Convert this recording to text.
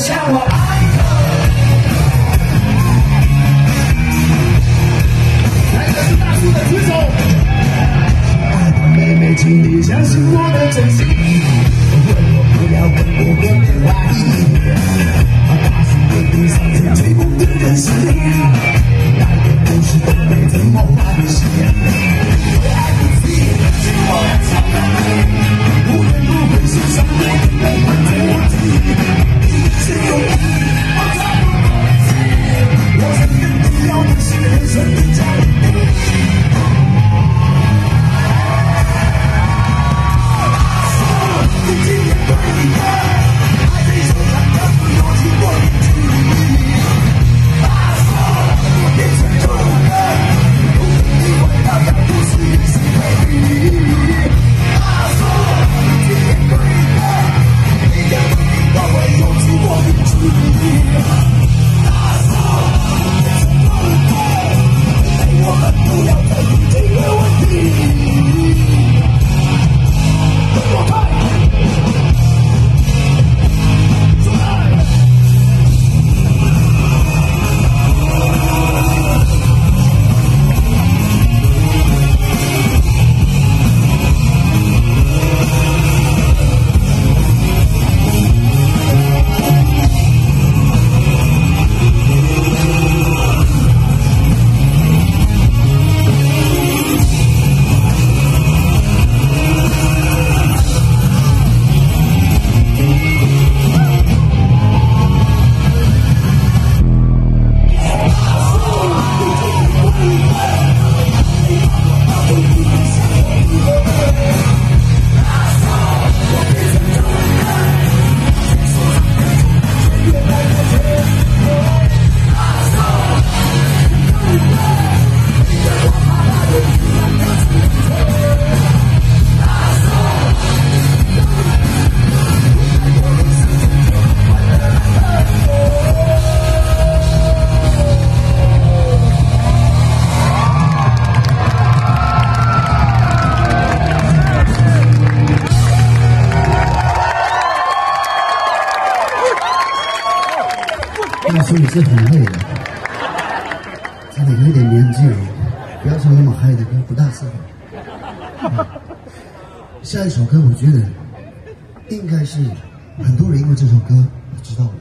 向我哀好。来，这是大叔的举手。爱的妹妹，请你相信我的真心。是很累的真的有点年纪了不要唱那么嗨的歌不大适合。下一首歌我觉得应该是很多人因为这首歌知道的